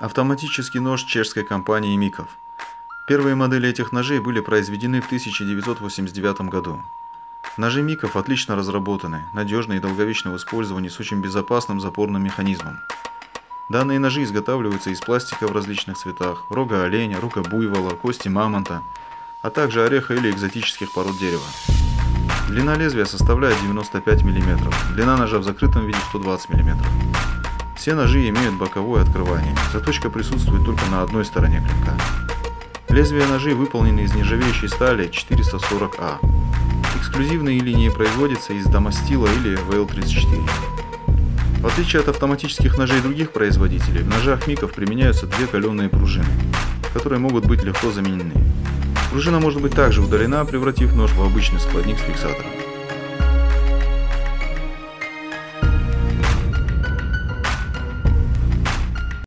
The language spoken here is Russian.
Автоматический нож чешской компании Миков. Первые модели этих ножей были произведены в 1989 году. Ножи Миков отлично разработаны, надежны и долговечны в использовании с очень безопасным запорным механизмом. Данные ножи изготавливаются из пластика в различных цветах, рога оленя, рука буйвола, кости мамонта, а также ореха или экзотических пород дерева. Длина лезвия составляет 95 мм, длина ножа в закрытом виде 120 мм. Все ножи имеют боковое открывание, заточка присутствует только на одной стороне клинка. Лезвия ножей выполнены из нержавеющей стали 440А. Эксклюзивные линии производятся из Дамастила или VL34. В отличие от автоматических ножей других производителей, в ножах Миков применяются две каленые пружины, которые могут быть легко заменены. Пружина может быть также удалена, превратив нож в обычный складник с фиксатором.